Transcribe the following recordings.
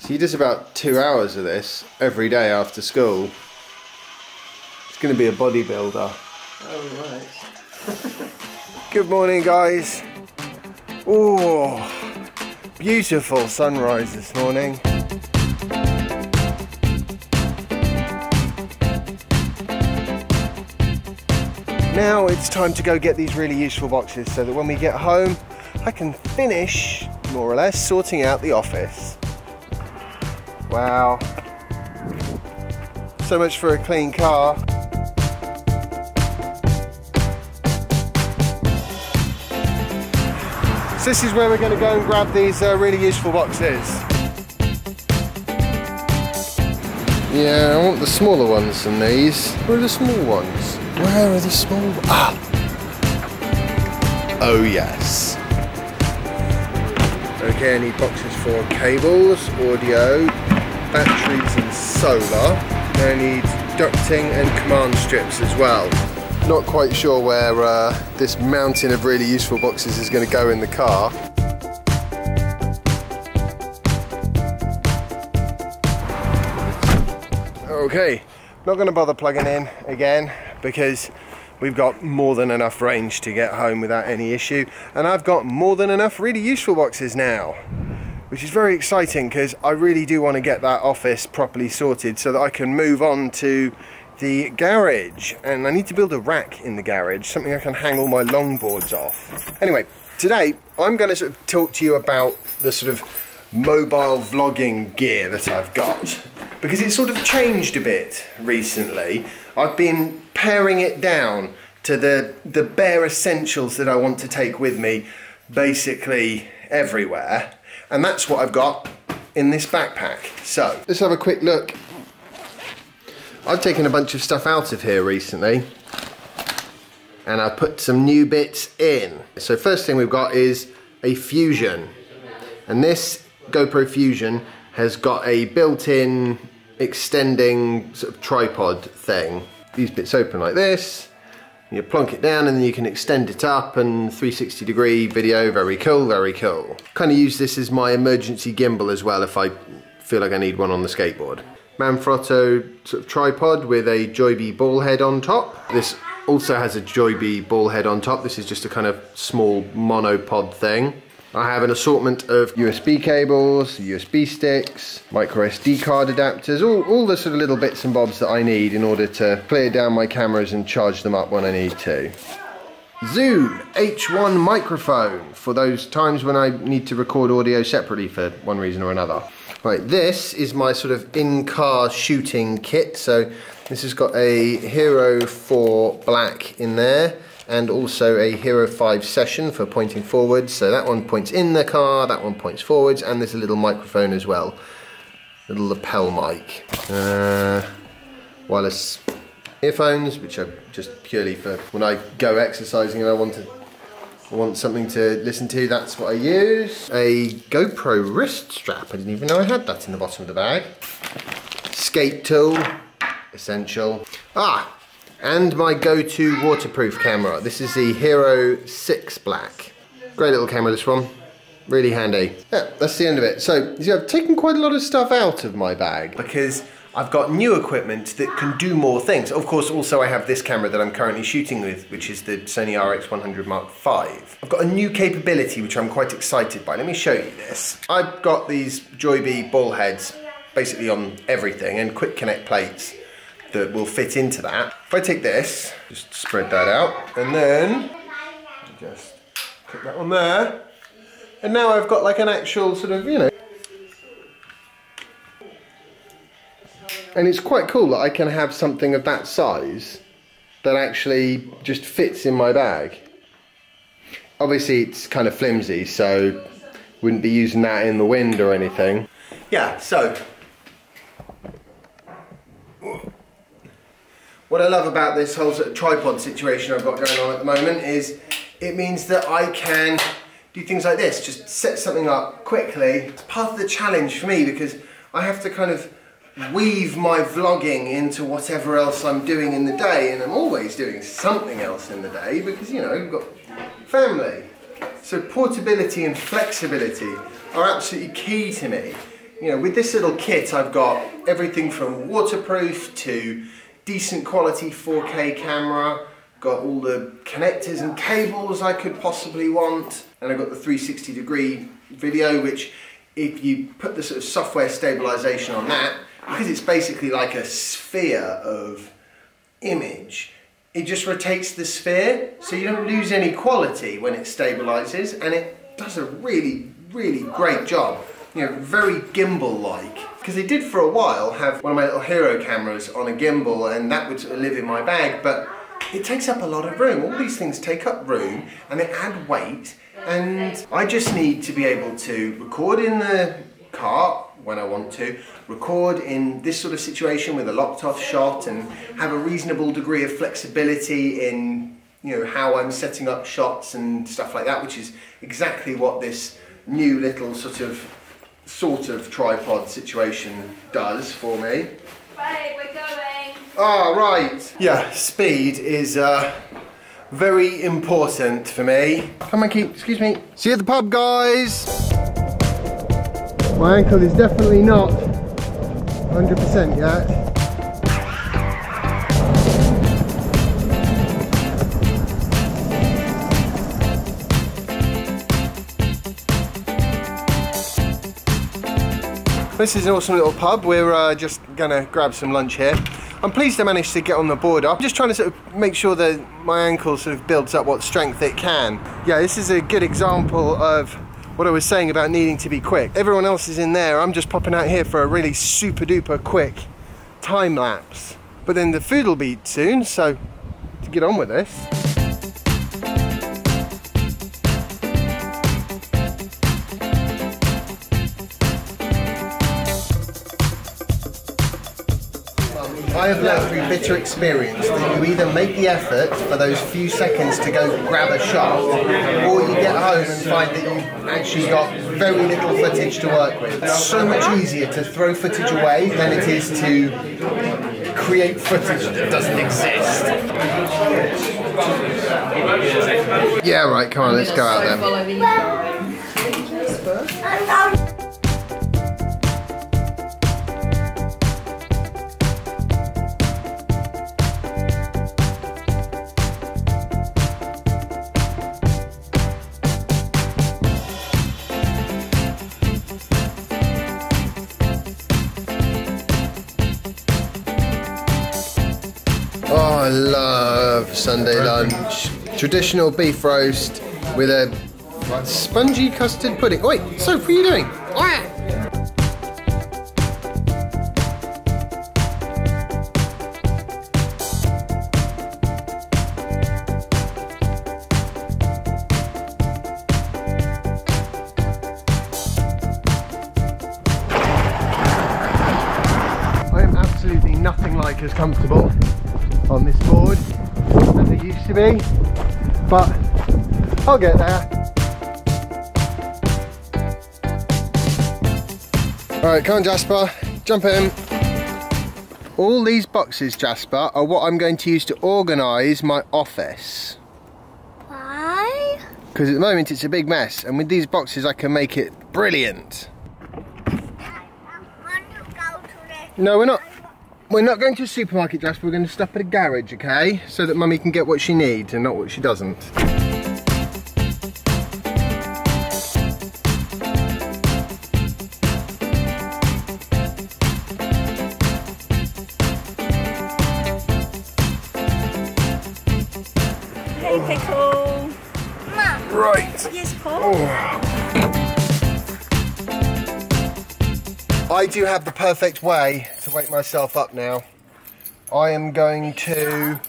So he does about two hours of this every day after school. He's going to be a bodybuilder. Oh, right. Good morning, guys. Oh, beautiful sunrise this morning. Now it's time to go get these really useful boxes so that when we get home, I can finish, more or less, sorting out the office. Wow. So much for a clean car. So this is where we're going to go and grab these uh, really useful boxes. Yeah, I want the smaller ones than these. Where are the small ones? Where are the small... Ah! Oh yes. Okay, I need boxes for cables, audio, batteries and solar. I need ducting and command strips as well. Not quite sure where uh, this mountain of really useful boxes is going to go in the car. Okay, not going to bother plugging in again because we've got more than enough range to get home without any issue and I've got more than enough really useful boxes now which is very exciting because I really do want to get that office properly sorted so that I can move on to the garage. And I need to build a rack in the garage something I can hang all my longboards off. Anyway today I'm going to sort of talk to you about the sort of mobile vlogging gear that I've got. Because it's sort of changed a bit recently. I've been paring it down to the the bare essentials that I want to take with me basically everywhere and that's what I've got in this backpack. So let's have a quick look. I've taken a bunch of stuff out of here recently. And I've put some new bits in. So first thing we've got is a Fusion. And this GoPro Fusion has got a built-in extending sort of tripod thing. These bits open like this, you plonk it down and then you can extend it up and 360 degree video, very cool, very cool. Kind of use this as my emergency gimbal as well if I feel like I need one on the skateboard. Manfrotto sort of tripod with a Joby ball head on top. This also has a Joby ball head on top. This is just a kind of small monopod thing. I have an assortment of USB cables, USB sticks, micro SD card adapters, all, all the sort of little bits and bobs that I need in order to clear down my cameras and charge them up when I need to. Zoom H1 microphone for those times when I need to record audio separately for one reason or another. Right, this is my sort of in-car shooting kit. So this has got a Hero 4 Black in there and also a Hero 5 session for pointing forwards. So that one points in the car, that one points forwards, and there's a little microphone as well. Little lapel mic. Uh, wireless earphones, which are just purely for when I go exercising and I want to want something to listen to, that's what I use. A GoPro wrist strap, I didn't even know I had that in the bottom of the bag. Skate tool, essential. Ah, and my go-to waterproof camera. This is the Hero 6 Black. Great little camera this one, really handy. Yeah, that's the end of it. So, you see, I've taken quite a lot of stuff out of my bag because I've got new equipment that can do more things. Of course, also I have this camera that I'm currently shooting with, which is the Sony RX100 Mark V. I've got a new capability which I'm quite excited by. Let me show you this. I've got these Joby ball heads basically on everything and quick connect plates that will fit into that. If I take this, just spread that out, and then just put that on there, and now I've got like an actual sort of, you know, and it's quite cool that I can have something of that size that actually just fits in my bag. Obviously it's kind of flimsy, so wouldn't be using that in the wind or anything. Yeah, so What I love about this whole sort of tripod situation I've got going on at the moment is it means that I can do things like this, just set something up quickly. It's part of the challenge for me because I have to kind of weave my vlogging into whatever else I'm doing in the day and I'm always doing something else in the day because you know, you've got family. So portability and flexibility are absolutely key to me You know, with this little kit, I've got everything from waterproof to decent quality 4K camera, got all the connectors and cables I could possibly want, and I've got the 360 degree video, which if you put the sort of software stabilization on that, because it's basically like a sphere of image, it just rotates the sphere. So you don't lose any quality when it stabilizes and it does a really, really great job. You know, very gimbal-like. Because they did for a while have one of my little hero cameras on a gimbal and that would live in my bag, but it takes up a lot of room. All these things take up room and they add weight and I just need to be able to record in the car when I want to, record in this sort of situation with a locked off shot and have a reasonable degree of flexibility in you know how I'm setting up shots and stuff like that, which is exactly what this new little sort of sort of tripod situation does for me. Right, we're going. Ah, right. Yeah, speed is uh, very important for me. Come on, keep, excuse me. See you at the pub, guys. My ankle is definitely not 100% yet. This is an awesome little pub. We're uh, just gonna grab some lunch here. I'm pleased I managed to get on the board. I'm just trying to sort of make sure that my ankle sort of builds up what strength it can. Yeah, this is a good example of what I was saying about needing to be quick. Everyone else is in there. I'm just popping out here for a really super duper quick time lapse. But then the food will be soon, so to get on with this. Have learned through bitter experience that you either make the effort for those few seconds to go grab a shot, or you get home and find that you've actually got very little footage to work with. It's so much easier to throw footage away than it is to create footage that doesn't exist. Yeah, right, come on, let's go out then. Sunday lunch. Traditional beef roast with a spongy custard pudding. Wait, Soph, what are you doing? To be, but I'll get there. Alright, come on Jasper, jump in. All these boxes, Jasper, are what I'm going to use to organise my office. Why? Because at the moment it's a big mess, and with these boxes I can make it brilliant. No, we're not. We're not going to a supermarket, Jasper. We're going to stop at a garage, okay? So that Mummy can get what she needs and not what she doesn't. Hey, Pickle. Right. Yes, Paul. Oh. I do have the perfect way wake myself up now. I am going to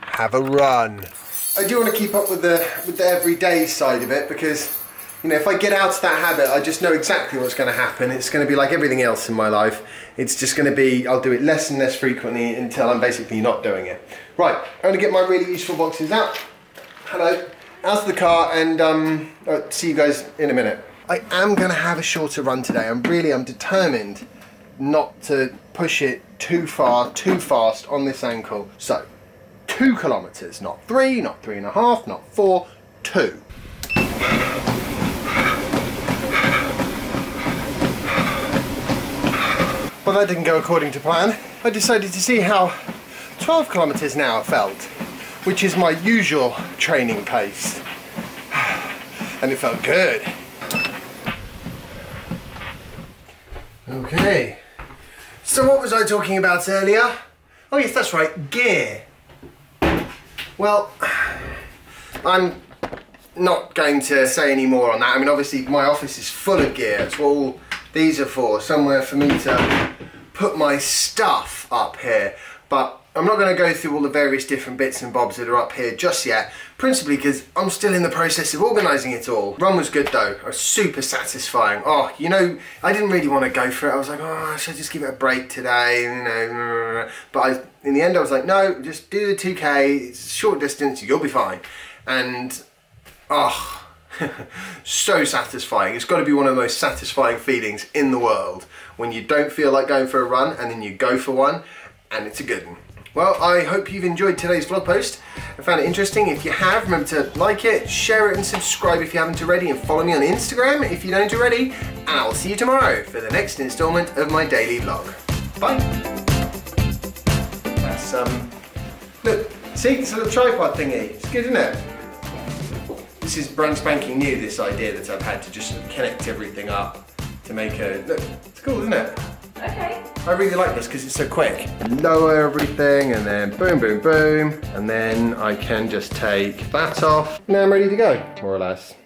have a run. I do want to keep up with the with the everyday side of it because you know if I get out of that habit I just know exactly what's going to happen. It's going to be like everything else in my life. It's just going to be I'll do it less and less frequently until I'm basically not doing it. Right, I'm going to get my really useful boxes out. Hello, out of the car and um, I'll see you guys in a minute. I am going to have a shorter run today. I'm really, I'm determined not to push it too far, too fast on this ankle. So, two kilometres, not three, not three and a half, not four, two. Well, that didn't go according to plan. I decided to see how 12 kilometers an hour felt, which is my usual training pace. And it felt good. Okay. So what was I talking about earlier? Oh yes, that's right, gear. Well, I'm not going to say any more on that. I mean, obviously my office is full of gear. It's what all these are for, somewhere for me to put my stuff up here. But I'm not going to go through all the various different bits and bobs that are up here just yet, principally because I'm still in the process of organising it all. Run was good though, it was super satisfying. Oh, you know, I didn't really want to go for it. I was like, oh, should I just give it a break today? You know, but I, in the end I was like, no, just do the 2K, it's short distance, you'll be fine. And, oh, so satisfying. It's got to be one of the most satisfying feelings in the world when you don't feel like going for a run and then you go for one and it's a good one. Well, I hope you've enjoyed today's vlog post and found it interesting. If you have, remember to like it, share it and subscribe if you haven't already and follow me on Instagram if you don't already. And I'll see you tomorrow for the next instalment of my daily vlog. Bye. That's, um, look, see, it's a little tripod thingy. It's good, isn't it? This is brand spanking new, this idea that I've had to just connect everything up to make a, look, it's cool, isn't it? I really like this because it's so quick. Lower everything and then boom, boom, boom. And then I can just take that off. Now I'm ready to go, more or less.